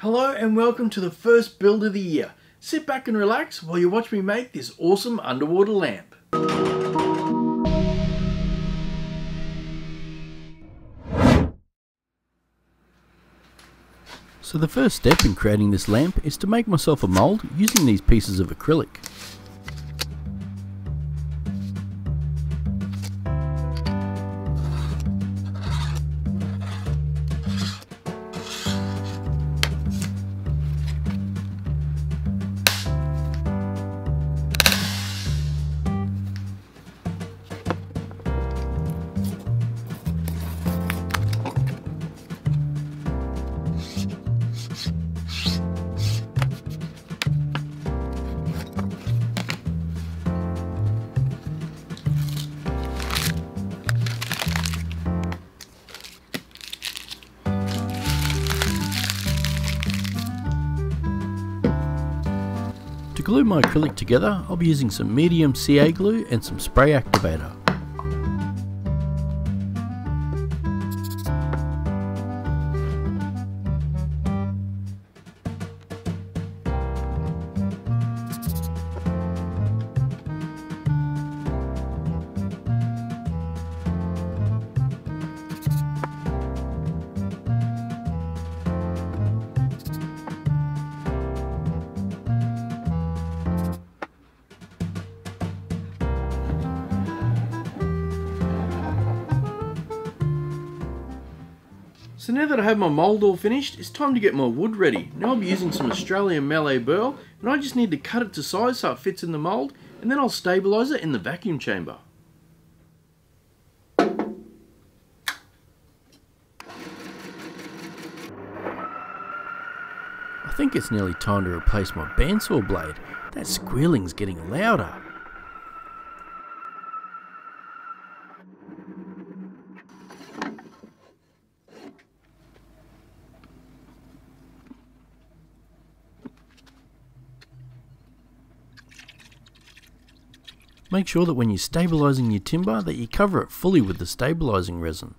Hello and welcome to the first build of the year. Sit back and relax while you watch me make this awesome underwater lamp. So the first step in creating this lamp is to make myself a mould using these pieces of acrylic. Glue my acrylic together, I'll be using some medium CA glue and some spray activator. So now that I have my mould all finished, it's time to get my wood ready. Now I'll be using some Australian Mallee burl, and I just need to cut it to size so it fits in the mould, and then I'll stabilise it in the vacuum chamber. I think it's nearly time to replace my bandsaw blade. That squealing's getting louder. Make sure that when you're stabilising your timber that you cover it fully with the stabilising resin.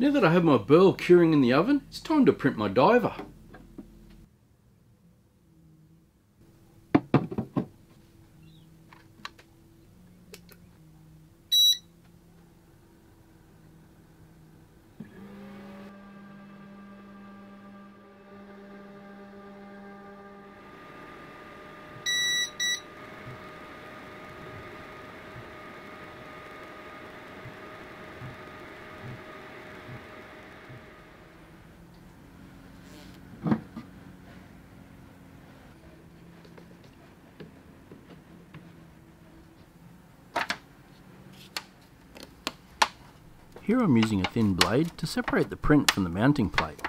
Now that I have my burl curing in the oven, it's time to print my diver. Here I'm using a thin blade to separate the print from the mounting plate.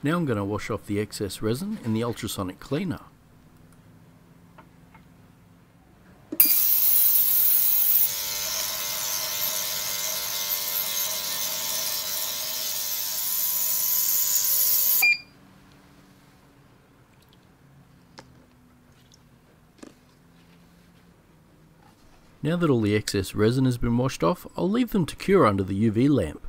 Now I'm going to wash off the excess resin in the ultrasonic cleaner. Now that all the excess resin has been washed off, I'll leave them to cure under the UV lamp.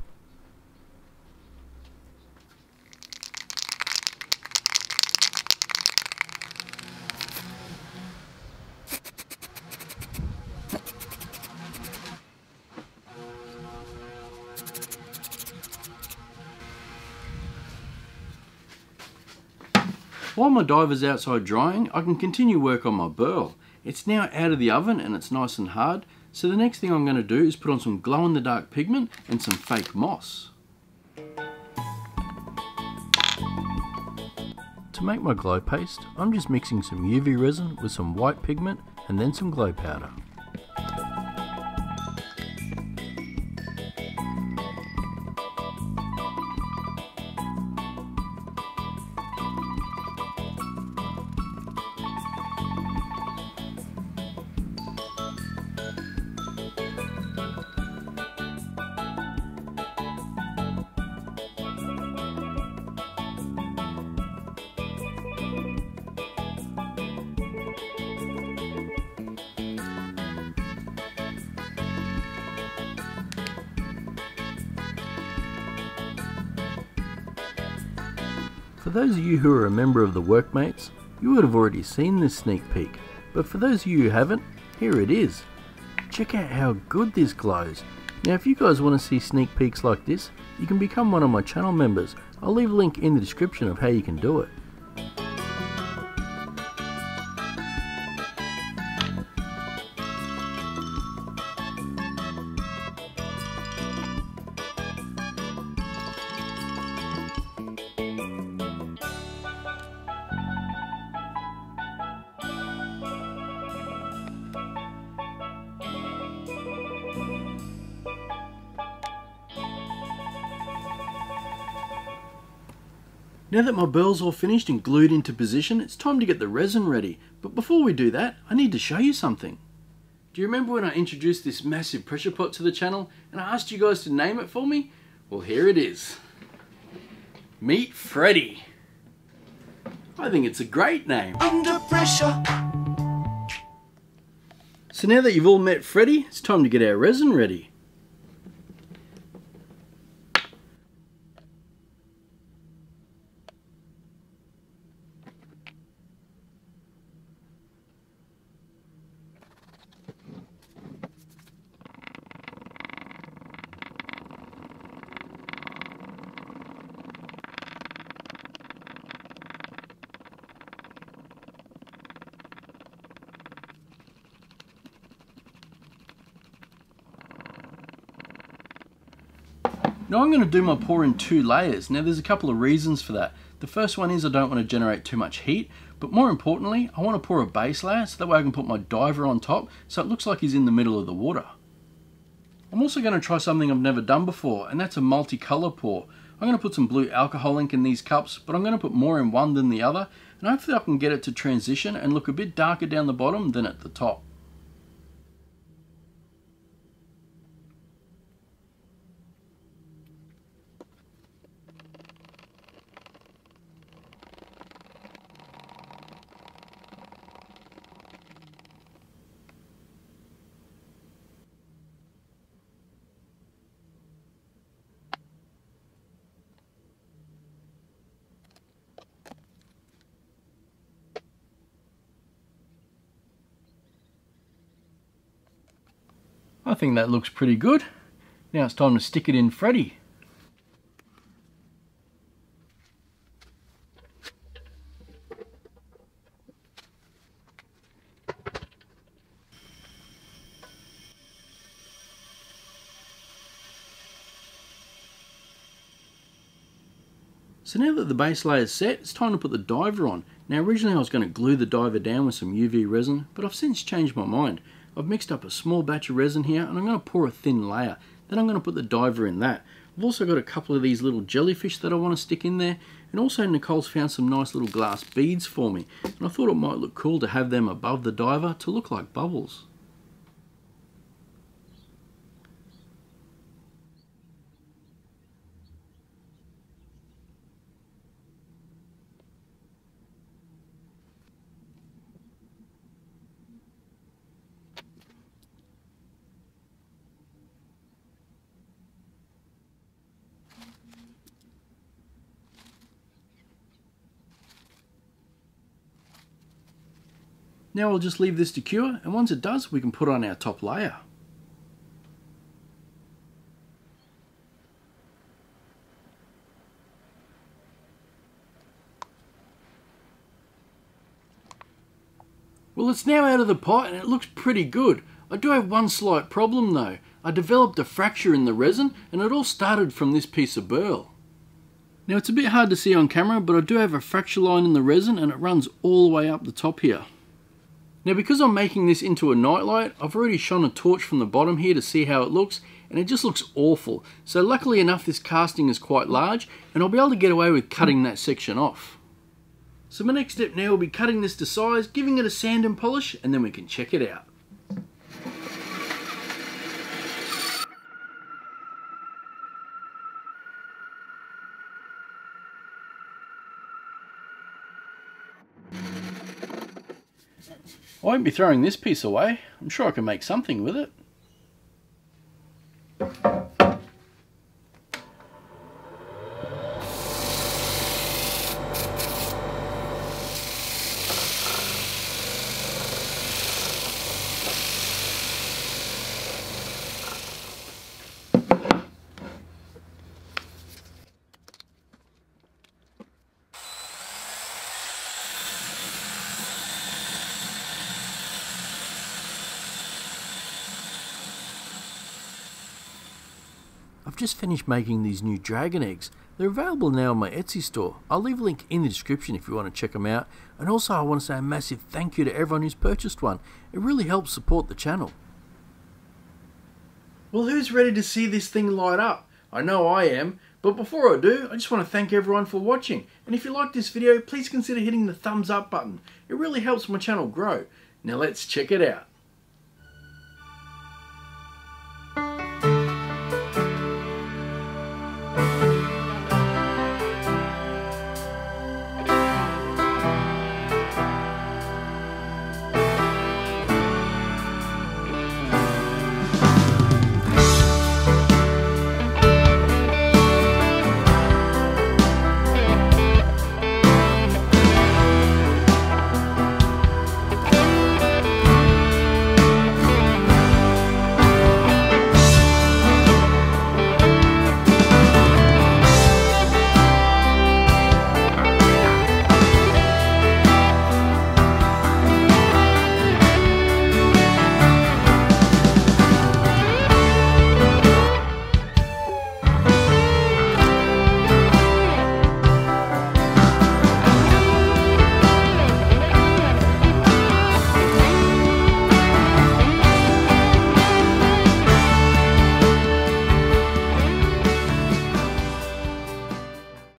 While my diver's outside drying, I can continue work on my burl. It's now out of the oven and it's nice and hard, so the next thing I'm going to do is put on some glow-in-the-dark pigment and some fake moss. To make my glow paste, I'm just mixing some UV resin with some white pigment and then some glow powder. For those of you who are a member of the Worx Mates, you would have already seen this sneak peek, but for those of you who haven't, here it is. Check out how good this glows. Now if you guys want to see sneak peeks like this, you can become one of my channel members. I'll leave a link in the description of how you can do it. Now that my burl's all finished and glued into position, it's time to get the resin ready. But before we do that, I need to show you something. Do you remember when I introduced this massive pressure pot to the channel and I asked you guys to name it for me? Well, here it is. Meet Freddy. I think it's a great name. Under pressure. So now that you've all met Freddy, it's time to get our resin ready. Now I'm going to do my pour in two layers. Now there's a couple of reasons for that. The first one is I don't want to generate too much heat, but more importantly, I want to pour a base layer so that way I can put my diver on top so it looks like he's in the middle of the water. I'm also going to try something I've never done before, and that's a multicolour pour. I'm going to put some blue alcohol ink in these cups, but I'm going to put more in one than the other, and hopefully I can get it to transition and look a bit darker down the bottom than at the top. I think that looks pretty good. Now it's time to stick it in Freddy. So now that the base layer is set, it's time to put the diver on. Now originally I was going to glue the diver down with some UV resin, but I've since changed my mind. I've mixed up a small batch of resin here and I'm going to pour a thin layer. Then I'm going to put the diver in that. I've also got a couple of these little jellyfish that I want to stick in there. And also Nicole's found some nice little glass beads for me. And I thought it might look cool to have them above the diver to look like bubbles. Now we'll just leave this to cure and once it does we can put on our top layer. Well it's now out of the pot and it looks pretty good. I do have one slight problem though. I developed a fracture in the resin and it all started from this piece of burl. Now it's a bit hard to see on camera but I do have a fracture line in the resin and it runs all the way up the top here. Now because I'm making this into a nightlight, I've already shone a torch from the bottom here to see how it looks, and it just looks awful. So luckily enough this casting is quite large, and I'll be able to get away with cutting that section off. So my next step now will be cutting this to size, giving it a sand and polish, and then we can check it out. I won't be throwing this piece away. I'm sure I can make something with it. Just finished making these new dragon eggs. They're available now on my Etsy store. I'll leave a link in the description if you want to check them out. And also I want to say a massive thank you to everyone who's purchased one. It really helps support the channel. Well, who's ready to see this thing light up? I know I am. But before I do, I just want to thank everyone for watching. And if you like this video, please consider hitting the thumbs up button. It really helps my channel grow. Now let's check it out.